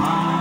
mind.